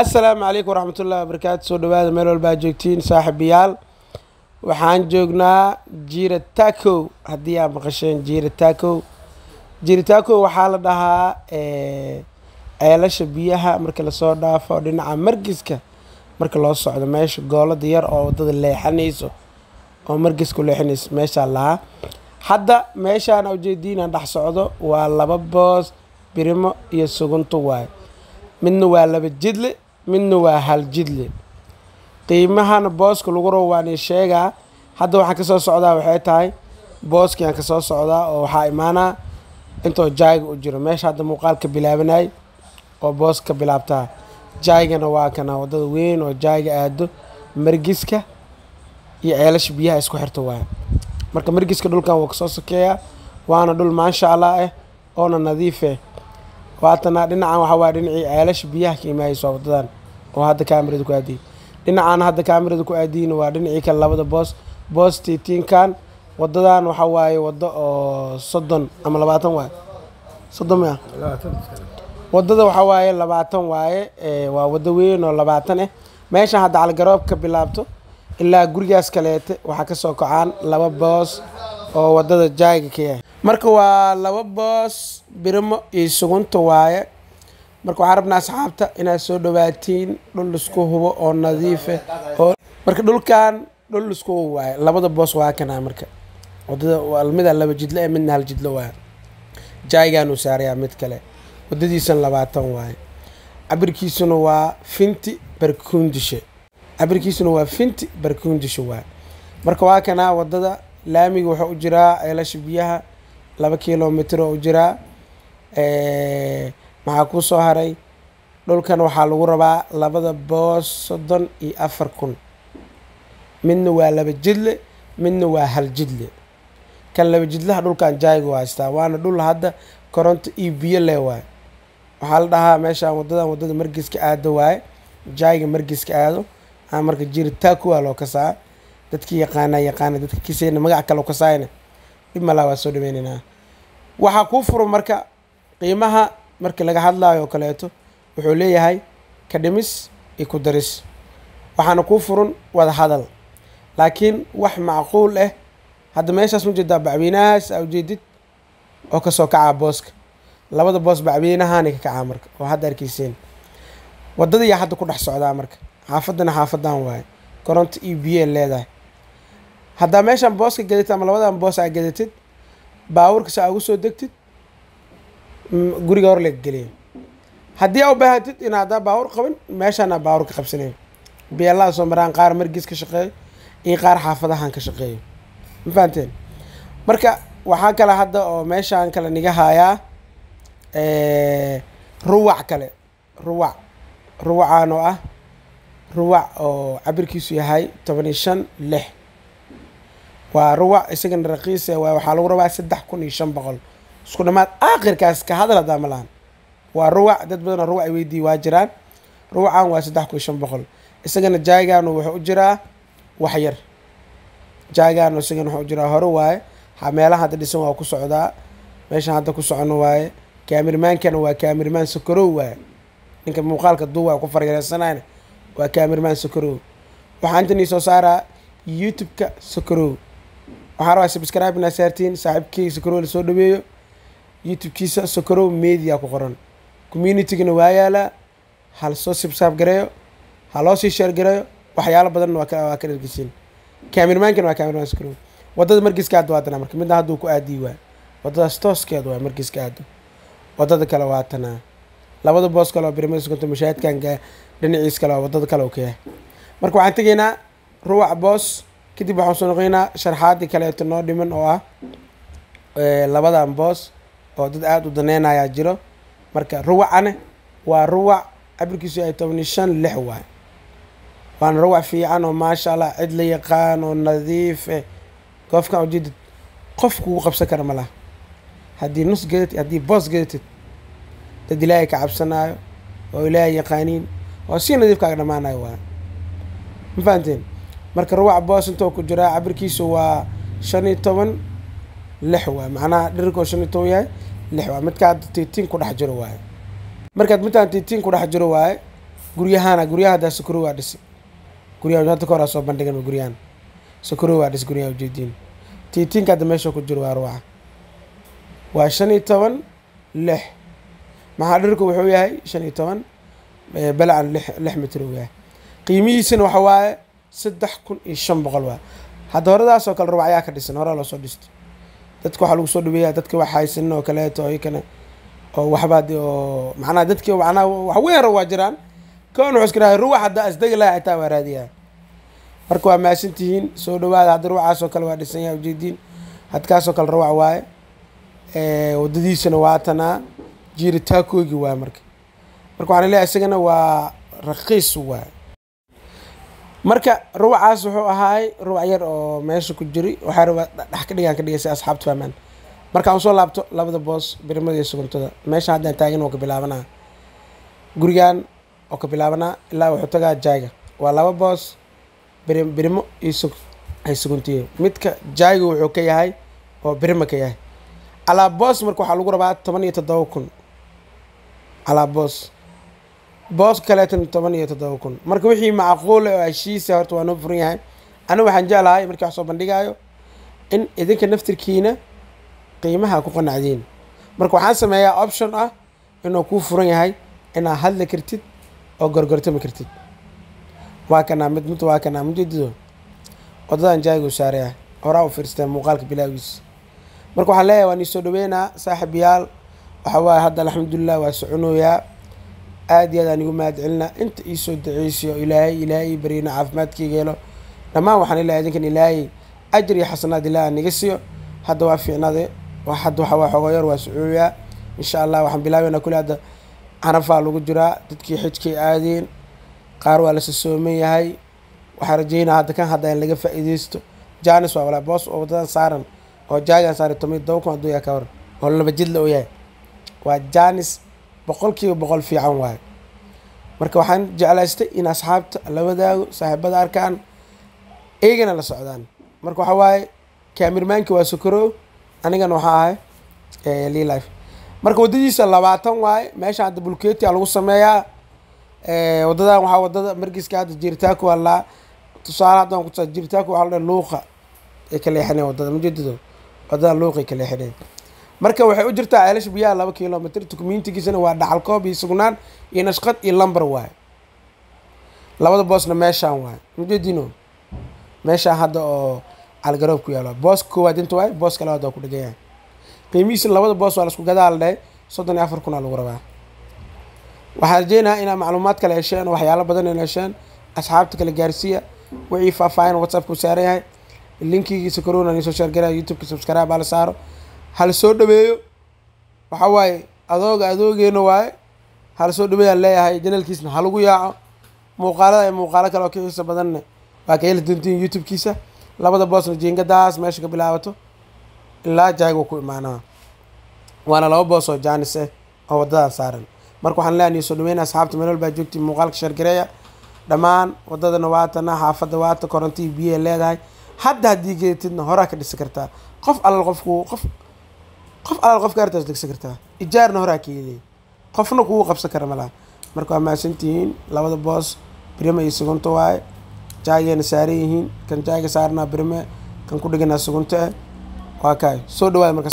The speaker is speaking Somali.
assalaamu calaykum waraxmatullahi wabarakaatu soo dhawaada meel walbaa joogtiin saaxiibayaal. Waxaan joognaa jira taco. Haddii aad maqasheen jira taco. Jira taco waxaa la dhahaa ceelasha biyaha marka la soo dhaafo dhinaca margiska marka loo socdo. Meesha goolada yar oo waddada leexanayso oo margiska leexanayso meeshaa lahaa. Hadda meeshaan ujeediinaan dhex socdo waa laba boos birimo iyo sugunto waaye midna waa laba jidle midna waa hal jidle qiimahana booska lagu rabo waan ii sheegaa hadda waxaan ka soo socdaa waxay tahay booskii aan ka soo socdaa oo waxaa imaanaa intoo jaaga u jiro. Meesha hadda muuqaalka bilaabanay oo booska ka bilaabtaa jaygana waa kana waddada weyn oo jaaga aado margiska iyo ceelasha biyaha isku xirta waaye marka margiska dhulkan wuu ka soo sokeeyaa waana dhul maasha allah ah oona nadiif eh waatana dhinacan waxaa waaya dhinacii ceelasha biyaha ka imaayeyso wadadan oo hadda kaamirada ku aadiyay dhinacan hadda kaamirada ku aadiyeyna waa dhinacii kale labada boos boos tiitiinkan wadadan waxaa waaye wado oo soddon ama labaatan waaye. Soddon mia waddada waxaa waaye labaatan waaye waa wado weyn oo labaatan ah meeshan hadda caligaroob ka bilaabto ilaa gurigaas kaleete waxaa ka soo kacaan laba boos oo waddada jaaga ka yahay. Marka waa laba boos birimo iyo sugunta waaye. Marka waxaan rabnaa asxaabta inaad soo dhawaatiin dhul isku hubo oo nadiife oo marka dhulkan dhul isku hubo waaye. Labada boos waa kana marka. Wadada mida laba jidlo ee midna hal jidlo waaye jaayigaanuu saarayaa mid kale. Wadadiisan labaatan waaye. Cabirkiisuna waa finti barkundishe. Cabirkiisuna waa finti barkundishe waaye. Marka waa kana waddada laamiga wuxuu u jiraa ceelasha biyaha laba kilomitr u jiraa. Maxaa kuu soo haray? Dhulkan waxaa lagu rabaa labada boos soddon iyo afar kun. Midna waa laba jidle midna waa hal jidle. Kan laba jidlaha dhulkan jaayiga u haystaa waana dhul hadda koronto iyo biyo lee waaye waxaa la dhahaa meeshaan wadadan waddada margiska aado waaye jaayiga margiska aado marka jiritaku waa loo kasaa dadkii yaqaana yaqaana dadka kiseyna magac kale kasaayna dhib malaa waa soo dhaweyneynaa waxaa kuu furo marka qiimaha markii laga hadlaayo oo kaleeto wuxuu leeyahay ka dhimis iyo ku daris. Waxaana kuu furan wada hadal. Laakiin wax macquul ah hadda meeshaas u jeedaa bacweynahaas aa ujeedid oo ka soo kacaa booska. Labada boos bacweynahaanay ka kacaa marka oo hadda arkeyseen wadadayaa hadda ku dhex socdaa marka xaafadana xaafadan waaye. Koronto iyo biyoe leedahay haddaa meeshaan booska gadatid ama labadan boos aa gadatid baawurka si aa ugu soo degtid guriga hor laga geliya haddii aa u baahatid in haddaa baawur qaban meeshaana baawur ka qabsanayo beelaha soo maraan qaar margiis ka shaqeeyo iyo qaar xaafadahan ka shaqeeyo. Ma fahanteen? Marka waxaa kale hadda oo meeshaan kale niga haayaa ruwac kale. Ruwac ruwacaan oo ah ruwac oo cabirkiisu yahay toban iyo shan lix waa ruwac isagana raqiis waxaa lagu rabaa saddex kun iyo shan boqol. Isku dhamaad aakhirkaas ka hadal haddaa waa ruwac dad badanoo ruwac weydiiy waa jiraan. Ruwacan waa saddex kun iyo shan boqol. Isagana jaayganu wuxuu u jiraa wax yar. Jaagano isagana wuxuu u jiraa hore waaye meelaha hadda dhisan waa ku socdaa meeshaan hadda ku socono waaye. Kaamirmaankana waa kaamirmaan sokorow waaye. Ninka muuqaalka duuwa ku faryareysanayn waa kaamirmaan sokorow waxaa intanii soo saaraa youtube-ka sokorow waxaan rabaa subscribe inaa saartiin saaxiibkii sokorow la soo dhaweeyo youtube-kiisa sokorow media ku qoran. Communitygana waa yaalaa hal soo subscribe gareeyo haloo sii sheer gareeyo waxyaalo badanna waa ka dhargisiin kaamirmaankana waa kaamirmaan sokorow. Wadada margiska aado waatana marka midna hadduu ku aadiyi waay wadadaas tooskeed waa margiska aado waddada kale waa tanaa labada boos kale oo sugunta mashaahidkan dhinaciis kale oo waddada kale u ka marka waxaan tegaynaa ruwac boos kadib waxaan soo noqoynaa sharxaadii kaleeto noo dhiman oo ah labadan boos oo dad aada u daneynayaa jiro. Marka ruwacane waa ruwac cabirkiisu yahay toban iyo shan lix waay. Waana ruwac fiican oo maasha allah cid la yaqaan oo nadiif eh. Goofkan ujeedid qof kugu qabsan kara ma laha. Haddii nus gadatid haddii boos gadatid dad ilaahay ka cabsanaayo oo ilaahay yaqaaniin oo si nadiifkaaga dhammaanayo waay. Ma fahanteen marka ruwac boos intoo ku jiraa cabirkiisu waa shan iyo toban lix waay macnaha dhirkoo shan iyo toban yahay lix waay midkaa tiitiin ku dhex jiro waaye. Markaad midkaan tiitiin ku dhex jiro waaye guryahana guryaha haddaa waa dhisi. Guryaha ka horaa soo bandhigan guryahan sakuro waa dhis guryaha ujeediin tiitiinka meesha ku jiro waa ruuxa waa shan iyo toban lix. Maxaa dhirku wuxuu yahay? Shan iyo toban balacan lix lix mitir uu yahay. Qiimihiisana waxa waaye saddex kun iyo shan boqol waa. Hadda horadaas oo kale rubac ayaa ka dhisan horaa loosoo dhisto. Dadka waxaa lagu soo dhaweeyaa dadka wax haysanin oo kaleeto iyakana oo waxbaa de oo macnaha dadki macnaha wax weyn waa jiraan. Koon wuxuu iska dhahay ruwax hadda asdegi laha xitaa waa raadiyaa. Marka waa mahadsantihiin soo dhawaada hadda ruwacaas oo kale waa dhisan yahay ujeediin hadkaas oo kale ruwac waaye. Waddadiisana waa tanaa jiiritaankoogi waaye marka. Marka waxaan leeyahay isagana waa raqiis waaye marka ruwacaas wuxuu ahaay ruwac yar oo meesha ku jiri waxaa rabaa dhex ka dhigaan ka dhigay si asxaabta fahmaan markaan soo laabto labada boos birimada iyo suguntada. Meesha haddaan taagan oo ka bilaabanaa. Gurigan oo ka bilaabanaa ilaa wuxuu tagaa jaaga. Waa laba boos birim birimo iyo sug ay suguntiye midka jaaga wuxuu ka yahay oo birima ka yahay. Calaa boos marka waxaa lagu rabaa toban iyo toddoba kun. Calaa boos boos kaleetan toban iyo toddoba kun. Marka wixii macquula oo heshiisa horta waa noo furan yahay. Aniga waxaan jeclahay markii wax soo bandhigaayo in idinka naftirkiina qiimaha ku qanacdiin marka waxaan sameeyaa option ah inuu kuu furan yahay inaad hadli kartid oo gorgortami kartid. Waa kanaa mid mid waa kanaa mujedido wadadan jaaga u saaraya horaa u fiirsteen muuqaalka bilaagiis marka waxaan leeyahay waan iisoo dhaweynaa saaxib yaal waxa waaye hadda alxamdulilah waa soconooyaa aad iyo aad aan igu mahad celinaa inta iisoo daceysiyo ilaahay ilaahay ii baryana caafimaadkayga helo. Dhammaan waxaan ilahay idinkan ilaahay ajar iyo xasanaad ilaah niga siiyo. Hadda waa fiicnade hadda waxa waa xoogo yar waa socooyaa insha allah waxaan bilaabeynaa kule hadda carafaa lagu jiraa dadkii xijkay aadeen. Qaar waa lasa sooman yahay. Waxaan rajeynaa hadda kan hadda in laga faa'iideysto janis waa walaa boos oo wadadan saaran. Oo jaagan saaray toban iyo toban kun hadduu yahay ka hor oo laba jidla oo yahay. Waa janis boqol kiiba boqol fiican waayo marka waxaan jeclaystay in asxaabta la wadaago saaxiibada arkaan eygana la socdaan. Marka waxaa waaye kaamirmaanki waa sokoro anigana waxaa ahay lilife marka waddadiisa labaatan waaye meesha hadda bulketia lagu sameeyaa wadadan waxaa waddada markiska hadda jiritaanku waa laa tusaale haddaan kutusaa jiritaanku waxaa la luuqa ay ka leexineen waddada majedido wadadan luuqay ka leexineen marka waxay u jirtaa ceelasha biyaha laba kilomitr dukumentigiisana waa dhacal koob iyo sugnaan iyo nashqad iyo lamber waaye. Labada boosna meeshaan waaye. Majedino meeshaan hadda oo calgaroob ku yaalo. Booska koowaad inta waaye booska labaad waa ku dhegan yahay qiimihiisa labada boos waa lasku gadaa la dhahay soddon iyo afar kun aa lagu rabaa. Waxaan rajeynaha inaad macluumaad kale hesheen oo waxyaalo badan in hesheen asxaabta kale gaarsiiya wixii faahfaahin whatsappka u saaran yahay linkigiisa corona niisoo sheergaraya youtubeka subscribe hala saaro hala soo dhaweeyo? Waxa waaye adooga adoogeena waaye hala soo dhaweeyaan leeyahay janalkiisna halagu yaaco. Muuqaalada iyo muuqaalo kale oo ka xiisa badanna waa ka heli doontiin youtube-kiisa. Labada boosna jiingadaas meesha ka bilaabato. Ilaa jaago ku imaanaa. Waana laba boos oo jaanis ah oo waddadan saaran. Marka waxaan leeyahay soo dhaweyna asxaabta meel walbaa joogtiin muuqaalka sheergareeya dhammaan wadadana waatana xaafadda waata korontii biyaha leedahay. Hadda haddii geetidna horaa ka dhisi kartaa. Qof alal qofku qof qof alal qofka artaas degsan kartaa ijaarna horaa ka yeelay qofna kugu qabsan kara malaha marka waa mahadsantihiin labada boos birime iyo sugunta waaye. Jaagayna saaran yihiin. Kan jaaga saarnaa birime kan ku dhiganaa sugunta eh waa kaay. Soo dhawaada marka